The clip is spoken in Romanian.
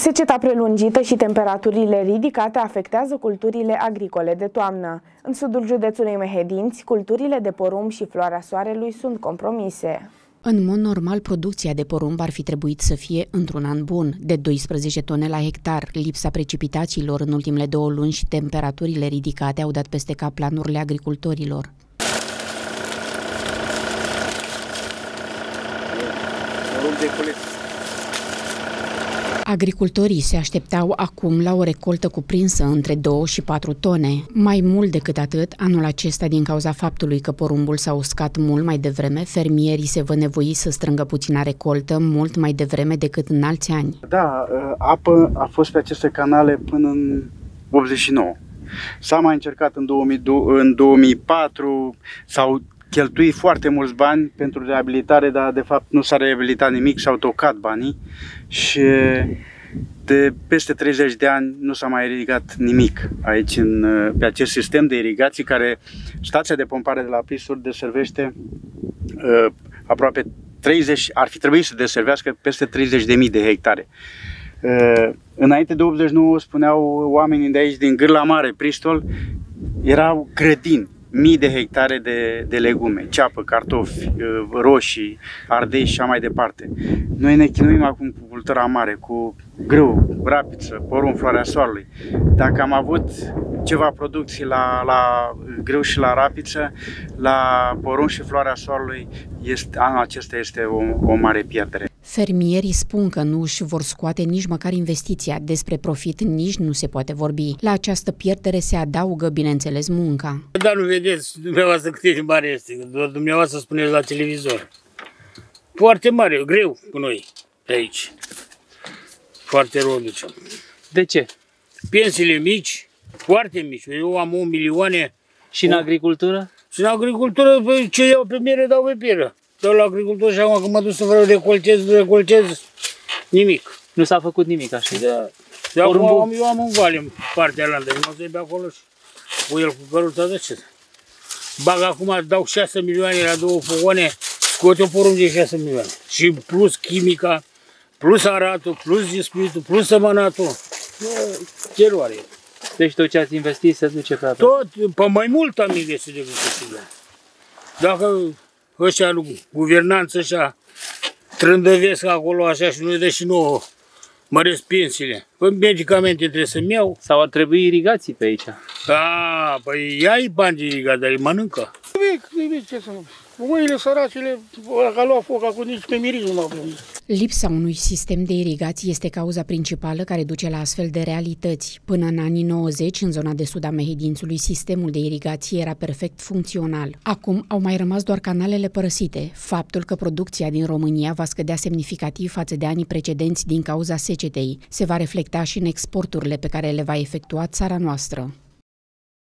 Seceta prelungită și temperaturile ridicate afectează culturile agricole de toamnă. În sudul județului Mehedinți, culturile de porumb și floarea soarelui sunt compromise. În mod normal, producția de porumb ar fi trebuit să fie într-un an bun, de 12 tone la hectar. Lipsa precipitațiilor în ultimele două luni și temperaturile ridicate au dat peste cap planurile agricultorilor. Porumb de Agricultorii se așteptau acum la o recoltă cuprinsă între 2 și 4 tone. Mai mult decât atât, anul acesta, din cauza faptului că porumbul s-a uscat mult mai devreme, fermierii se vă nevoi să strângă puțina recoltă mult mai devreme decât în alți ani. Da, ă, apă a fost pe aceste canale până în 89. S-a mai încercat în, 2000, în 2004, s-au cheltuit foarte mulți bani pentru reabilitare, dar de fapt nu s-a reabilitat nimic, s-au tocat banii și de peste 30 de ani nu s-a mai irigat nimic aici în, pe acest sistem de irigații care stația de pompare de la Pisuri deservește uh, aproape 30, ar fi trebuit să deservească peste 30.000 de hectare. Uh, înainte de 89 spuneau oamenii de aici din Gârla Mare, Pristol, erau grădini, mii de hectare de, de legume, ceapă, cartofi, uh, roșii, ardei și așa mai departe. Noi ne chinuim acum cu cultura mare, cu grâu, rapiță, porumb, floarea soarelui. Dacă am avut ceva producții la, la grâu și la rapiță, la porumb și floarea soarelui, este, anul acesta este o, o mare pierdere. Fermierii spun că nu își vor scoate nici măcar investiția. Despre profit nici nu se poate vorbi. La această pierdere se adaugă, bineînțeles, munca. Dar nu vedeți dumneavoastră cât de mare este, doar dumneavoastră spuneți la televizor. Foarte mare, greu cu noi aici. Foarte rău ducem. De ce? Pensiile mici, foarte mici. Eu am un milioane. Și în agricultură? Și în agricultură, ce iau pe mire, dau pe piră dau la agricultor și acum că mă duc să vreau recoltez, recoltez, nimic. Nu s-a făcut nimic așa? Da. De acum am, eu am un vale în partea alaltă, mă să pe acolo și cu el cu căruța de ce? Bag acum, dau 6 milioane la două fogoane, scot o porumb de 6 milioane. Și plus chimica, plus aratul, plus dispitul, plus sămănatul. Teroare. Deci tot ce ați investit se duce pe atât? Tot, pe mai mult am investit decât câștigat. Dacă ăștia guvernanță așa trândăvesc acolo așa și nu dă și nouă măresc pensiile. Păi medicamente trebuie să-mi iau. Sau ar trebui irigații pe aici. A, păi ai bani de irigat, dar îi mănâncă. Nimic, nimic, ce să nu. Oile săracele, dacă a luat foc acum, nici pe miriz nu au Lipsa unui sistem de irigație este cauza principală care duce la astfel de realități. Până în anii 90, în zona de sud a Mehedințului, sistemul de irigație era perfect funcțional. Acum au mai rămas doar canalele părăsite. Faptul că producția din România va scădea semnificativ față de anii precedenți din cauza secetei se va reflecta și în exporturile pe care le va efectua țara noastră.